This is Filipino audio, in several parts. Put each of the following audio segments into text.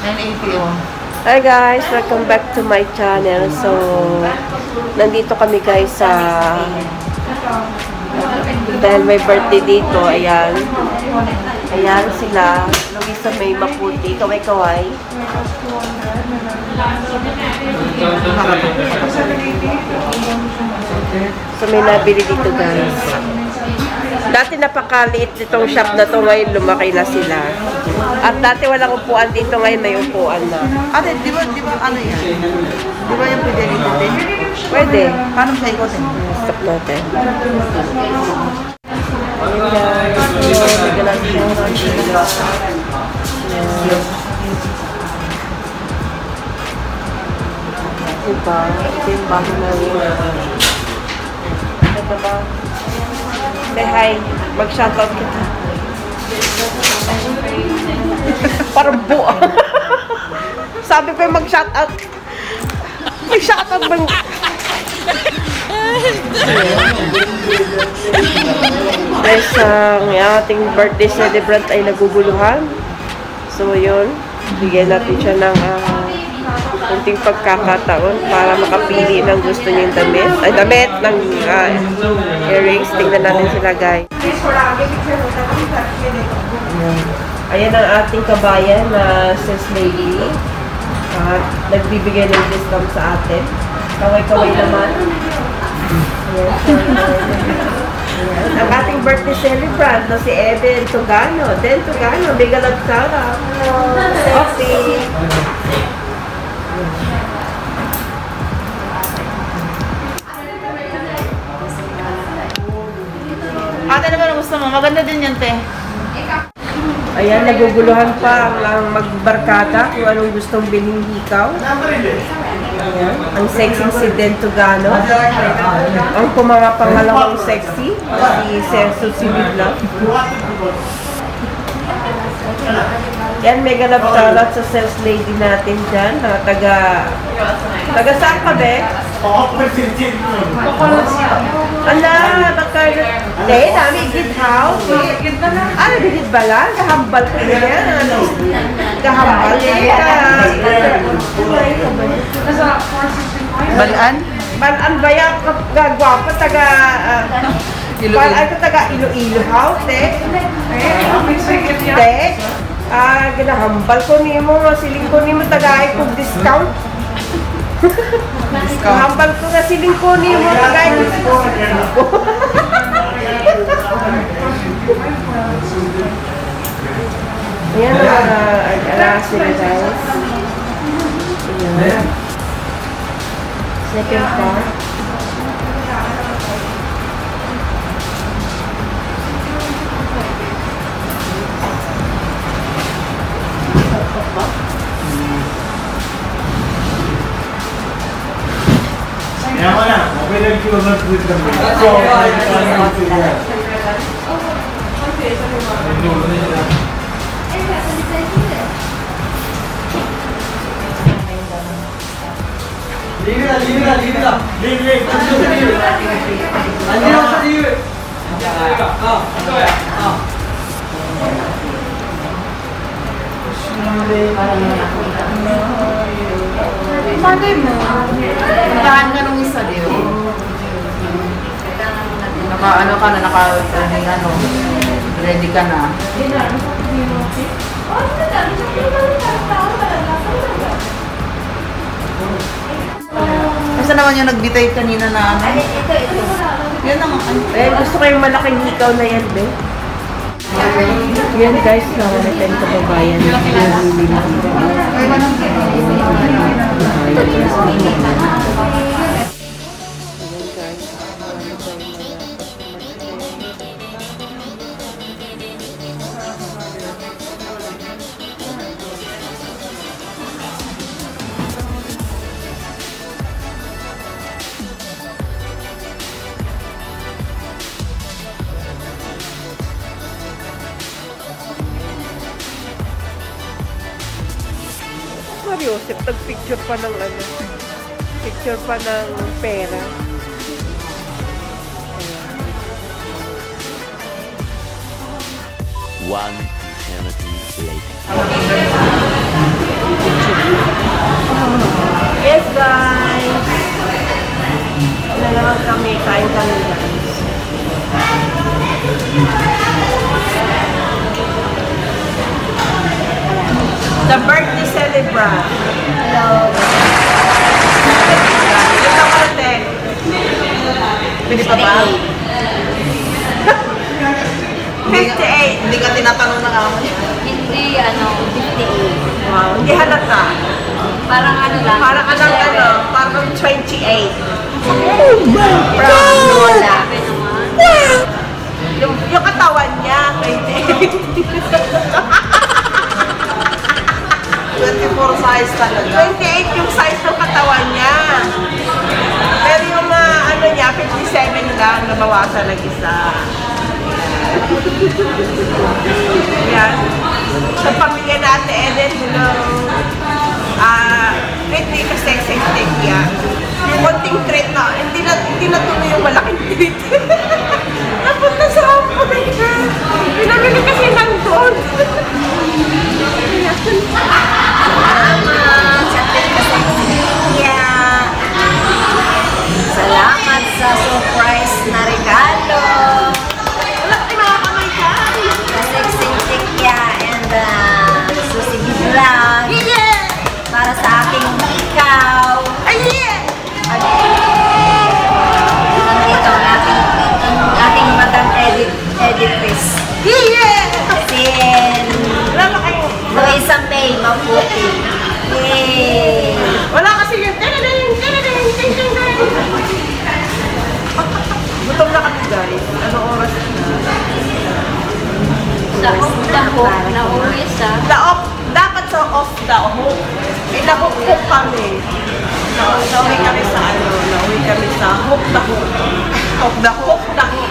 980 oh. Hi guys, welcome back to my channel. So, nandito kami guys sa dahil may birthday dito, ayan. Ayan sila. Luisa May Maputi, kaway-kaway. So, may nabili dito guys. Dati napakaliit nitong shop na to, ngayon lumaki na sila. At dati walang upuan dito, ngayon may upuan na. Ate, di ba, di ba, ano yan? Di ba yung pwede rin natin? Pwede. Paano sa ikotin? Stop natin. Siya. Diba? Ito yung bago namin. Ito ba? Say hi. Mag-shoutout kita. Parang buo. Sabi ko yung mag-shoutout. Mag-shoutout ba? Guys, ang ating birthday celebrant ay naguguluhan. So, yun. Bigyan natin siya ng uh, kunting pagkakataon para makapili ng gusto niyang damit. Ay, damit ng uh, earrings. Tingnan natin sila, guys. Ayan. Ang ating kabayan na sis lady. At nagbibigay ng discount sa atin. Kaway-kaway naman. Ayan, Ayan. Ang ating birthday celebrant na si Eden Tugano. Den Tugano, big love shout out. Okay. Ate, ano ba gusto mo? Maganda din yan, te. Ayan, naguguluhan pa ang, magbarkada kung anong gustong bilhin hikaw. Ayan. Ang sexy si Den Tugano. Ang pumanga pangalawang sexy, si Serso Silibla. Yan, mega love shoutout sa sales lady natin dyan, na taga... Taga saan ka, be? Ala, baka... Hindi, dami, gid house. Ano, bigit ba lang? Kahambal ko na yan. Kahambal ka. Balaan? Balaan ba yan? Gagwapa, taga... Balaan ka taga Iloilo house, eh? Te? Ah, ginahambal ko nimo, siling ko nimo tagaay kog discount. Hambal ko nga siling ko nimo tagaay kog discount. Ayan na, ala sila guys. Ayan. Second part. ಯಾವಾಗ ಮೊಬೈಲಲ್ಲಿ ಒಂದೊಂದು ಕೂತ್ಕೊಂಡು லீவுடா லீவுடா லீவுடா leave leave அஞ்சு வருஷம் leave அஞ்சு வருஷம் லீவு ஆ ஆ Bagay mo. Puntahan ka nung isa, di ba? Naka, ano ka na, naka, ano, ready ka na. Kasi naman yung nagbitay kanina na ano? Yan ang ano. Eh, gusto ko yung malaking hikaw na yan, be. Yan guys, nakakita yung kababayan. Mariosep, nag-picture pa ng ano. Picture pa ng pera. One eternity later. 58. Hindi ka tinatanong ng amo niya. Hindi, ano, 58. Wow, hindi halata. Parang ano lang. Parang anong ano, parang 28. From Lola. Yung, yung katawan niya, 28. 24 size talaga. 28 yung size ng katawan niya. Pero yung mga ano niya, 57 lang, nabawasan ng isa. Yan. Sa pamilya natin, Eden, hello. Ah, treat ni ka sexy treat yan. Yung konting treat na, hindi na, hindi na tuloy yung malaking treat. Napunta sa hamburger. Pinamili kasi ng doon. editress. Yeah! Si Wala na kayo. Luisa May Maputi. Yay! Wala kasi yun. Gutom na kami guys. Ano oras na? Dahok, dahok, nauwi. The off, dapat sa off hook. Eh, na-hook hook kami. Na, nauwi kami sa ano, nauwi kami sa hook the hook. The hook, the hook.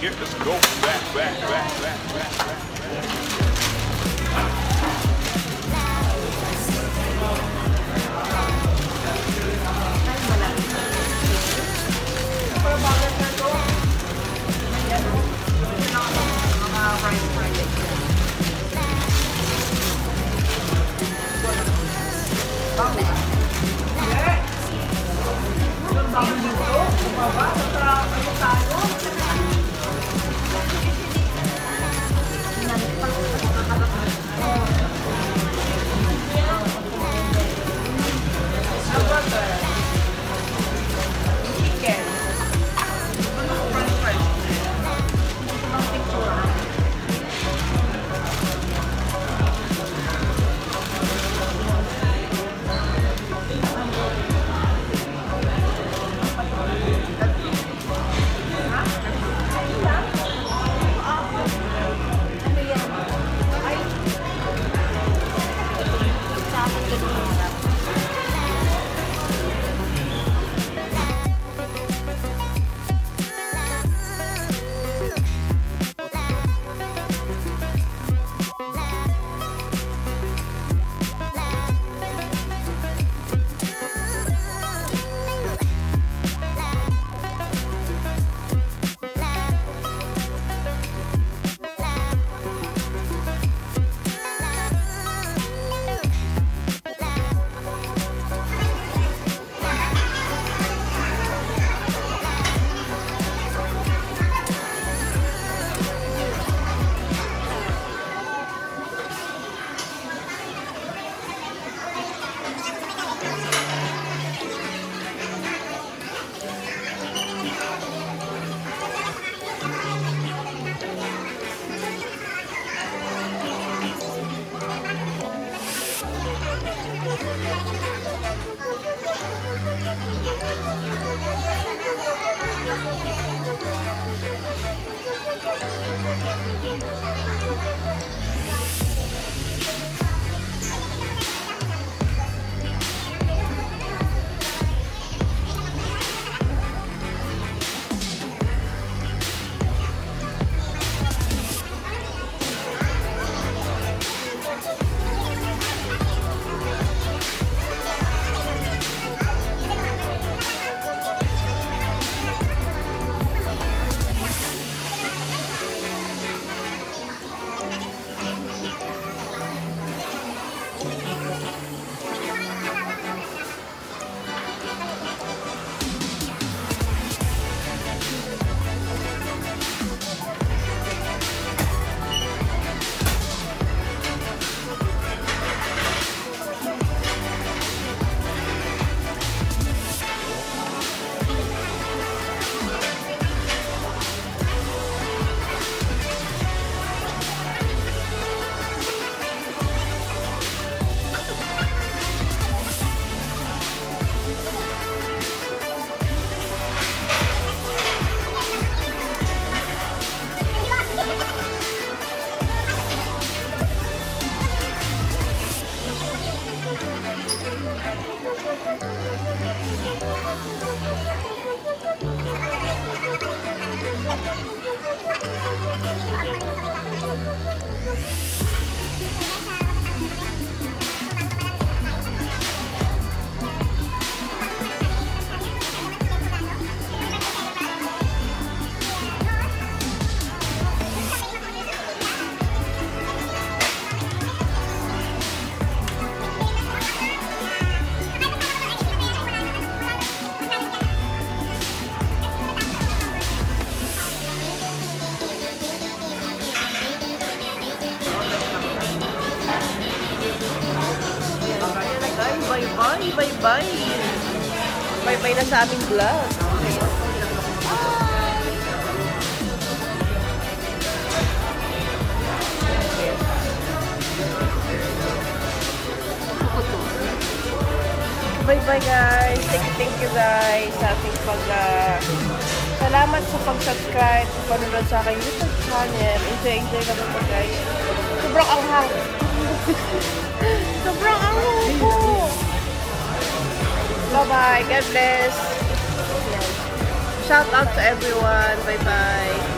two, here, let's go. Back, back, back, back, back, Bye, bye, bye. Bye, bye na sa aming vlog. Bye bye guys. Thank you, thank you guys sa ating pag ah, Salamat sa pag-subscribe, sa panonood sa aking YouTube channel. Enjoy, enjoy kami po guys. Sobrang anghang. Sobrang anghang po. Bye-bye. God bless. Shout out to everyone. Bye-bye.